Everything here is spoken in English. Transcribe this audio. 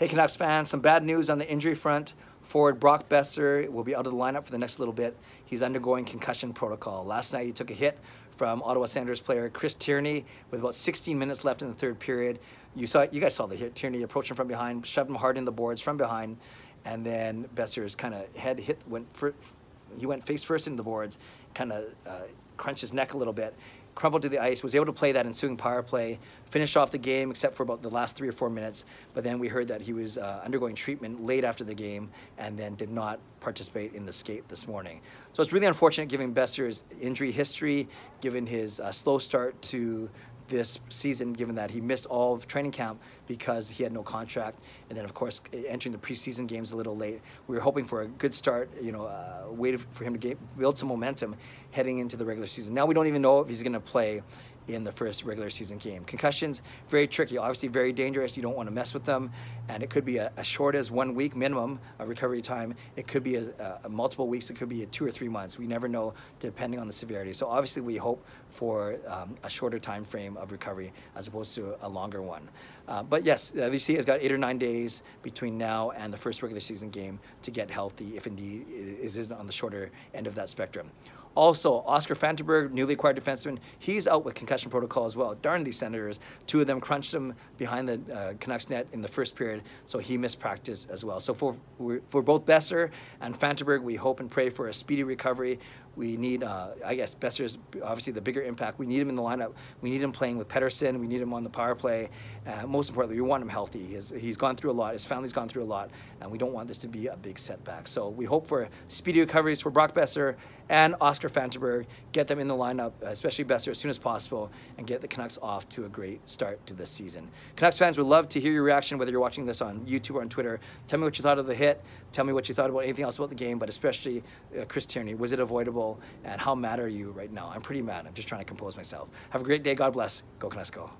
Hey Canucks fans, some bad news on the injury front. Forward Brock Boeser will be out of the lineup for the next little bit. He's undergoing concussion protocol. Last night he took a hit from Ottawa Senators player Chris Tierney with about 16 minutes left in the third period. You saw, you guys saw the hit. Tierney approaching from behind, shoved him hard in the boards from behind, and then Boeser's kind of head hit went he went face first into the boards, kind of uh, crunched his neck a little bit crumbled to the ice, was able to play that ensuing power play, finished off the game except for about the last three or four minutes. But then we heard that he was uh, undergoing treatment late after the game and then did not participate in the skate this morning. So it's really unfortunate given Boeser's injury history, given his uh, slow start to this season, given that he missed all of training camp because he had no contract, and then of course entering the preseason games a little late. We were hoping for a good start, you know, uh, waited for him to get, build some momentum heading into the regular season. Now we don't even know if he's going to play in the first regular season game. Concussions, very tricky, obviously very dangerous. You don't want to mess with them. And it could be as short as one week minimum of recovery time. It could be a, a multiple weeks. It could be two or three months. We never know depending on the severity. So obviously we hope for um, a shorter time frame of recovery as opposed to a longer one. Uh, but yes, uh, LEC has got eight or nine days between now and the first regular season game to get healthy if indeed it is on the shorter end of that spectrum. Also, Oscar Fantenberg, newly acquired defenseman, he's out with concussion protocol as well. Darn these Senators. Two of them crunched him behind the uh, Canucks net in the first period, so he missed practice as well. So for, for both Boeser and Fantenberg, we hope and pray for a speedy recovery. We need, uh, I guess, Boeser's obviously the bigger impact. We need him in the lineup. We need him playing with Pettersson. We need him on the power play. Uh, most importantly, we want him healthy. He's, he's gone through a lot. His family's gone through a lot, and we don't want this to be a big setback. So we hope for speedy recoveries for Brock Boeser and Oscar Fantenberg. Get them in the lineup, especially Boeser, as soon as possible, and get the Canucks off to a great start to this season. Canucks fans would love to hear your reaction, whether you're watching this on YouTube or on Twitter. Tell me what you thought of the hit. Tell me what you thought about anything else about the game, but especially uh, Chris Tierney. Was it avoidable? and how mad are you right now? I'm pretty mad. I'm just trying to compose myself. Have a great day. God bless. Go Canucks go.